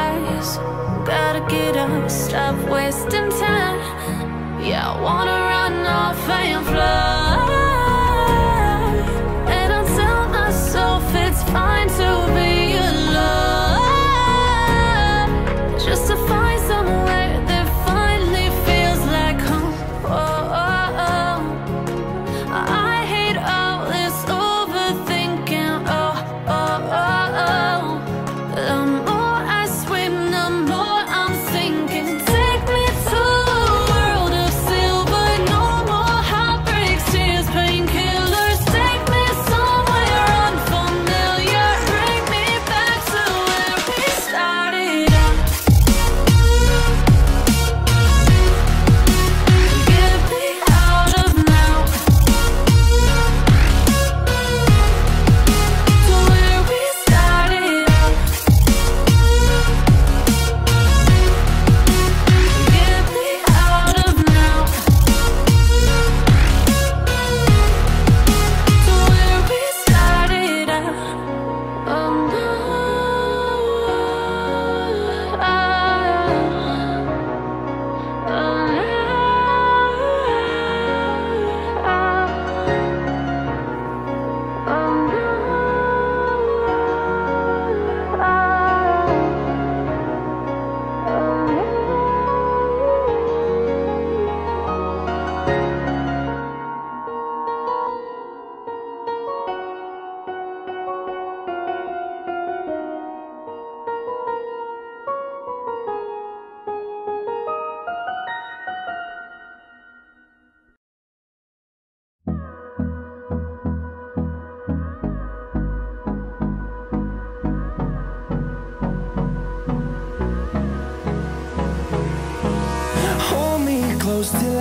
place Better get up, stop wasting time. Yeah, I wanna run off and fly